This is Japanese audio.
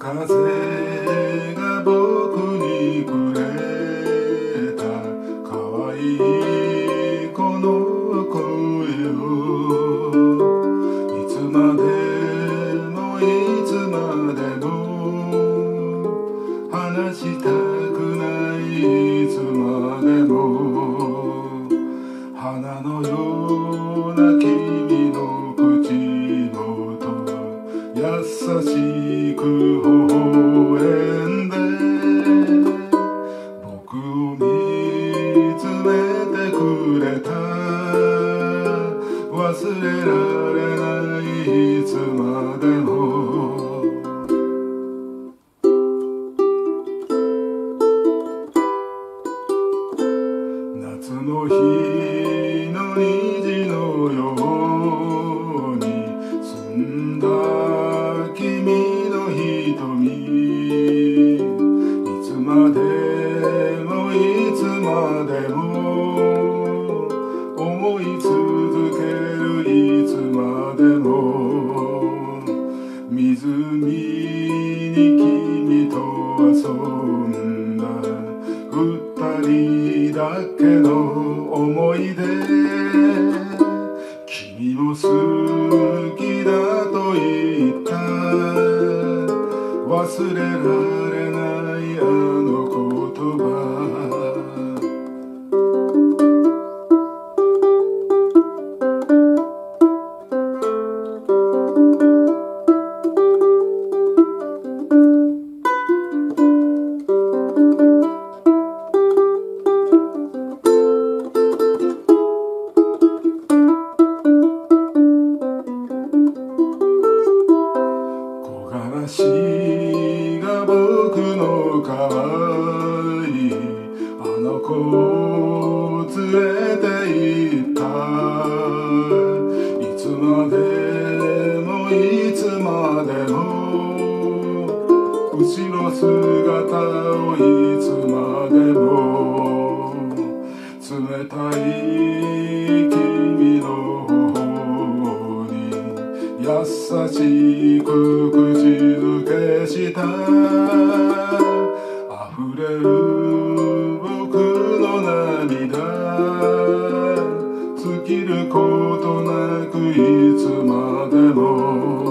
風が僕にくれた。可愛いこの声を。いつまでもいつまでも話したい。優しく微笑んで僕を見つめてくれた。忘れられないいつまでも。夏の日の虹までも思い続けるいつまでも湖に君と遊んだ二人だけの思い出君も好きだと言った。忘れられないが僕の可愛い。あの子を連れて行った。いつまでもいつまでも後ろ姿をいつまでも冷たい君の頬に優しくた溢れる僕の涙。尽きることなくいつまでも。